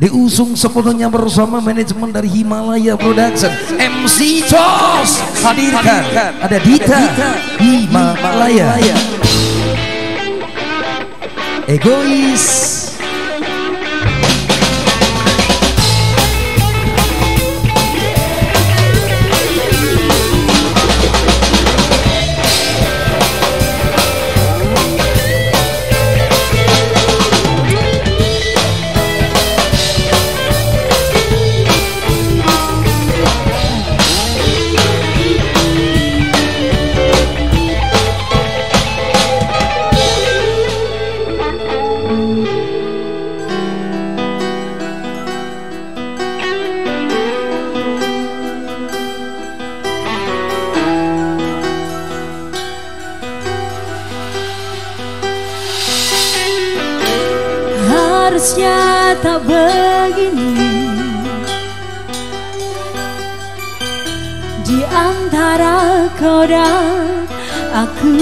diusung sepenuhnya bersama manajemen dari Himalaya Production. MC Jos hadirkan. Ada Dita. Himalaya. Egois harusnya tak begini. Di antara kau dan aku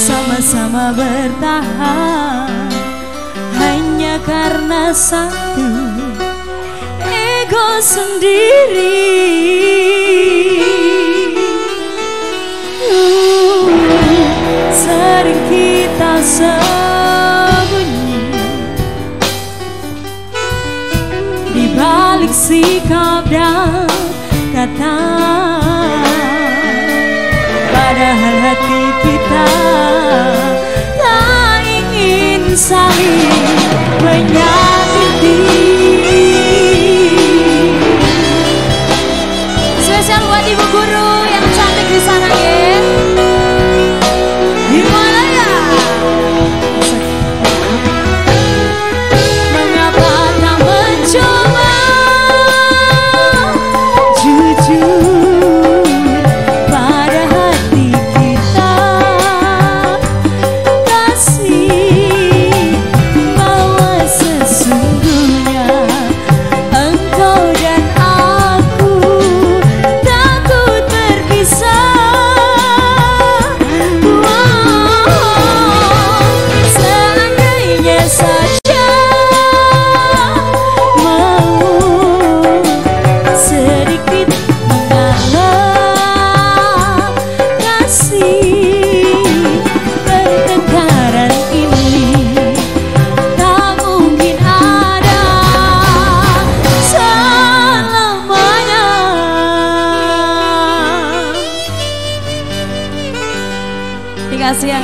Sama-sama bertahan Hanya karena satu Ego sendiri. Uh, Sering kita sendiri sikap dan kata. Padahal hati kita tak ingin saling menyakiti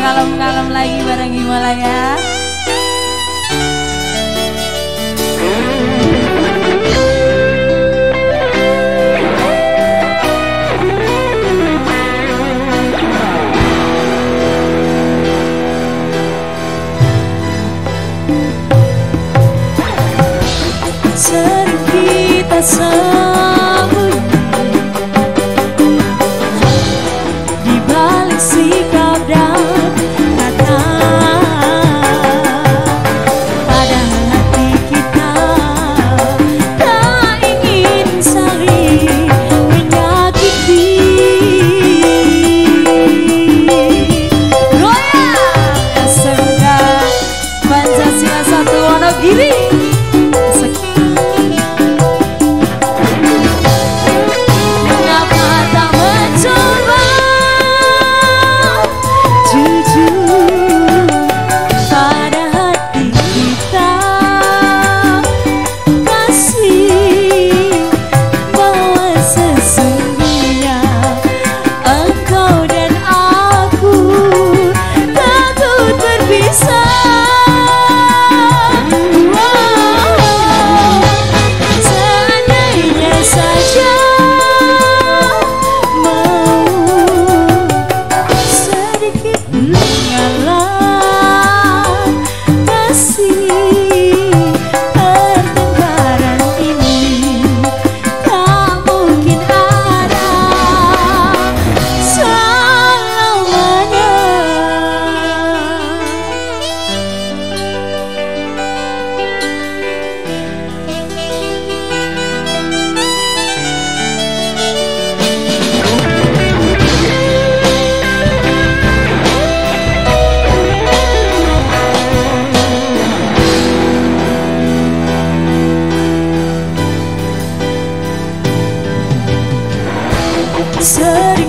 kalem-kalem lagi bareng Himalaya. Sering kita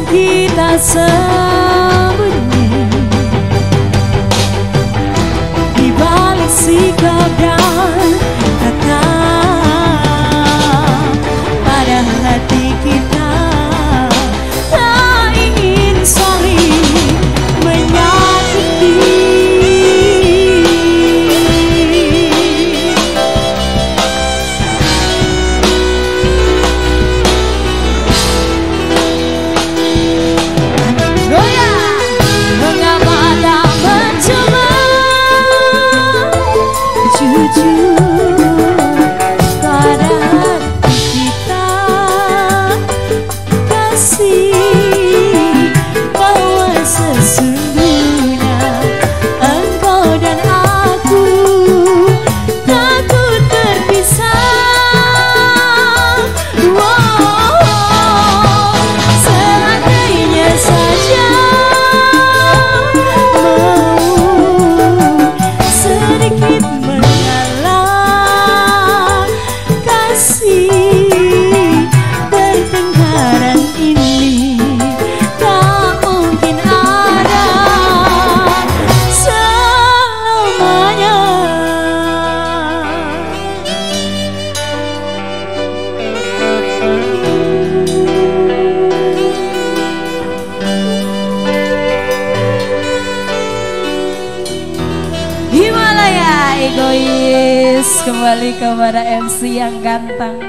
kita semua kembali kepada MC yang ganteng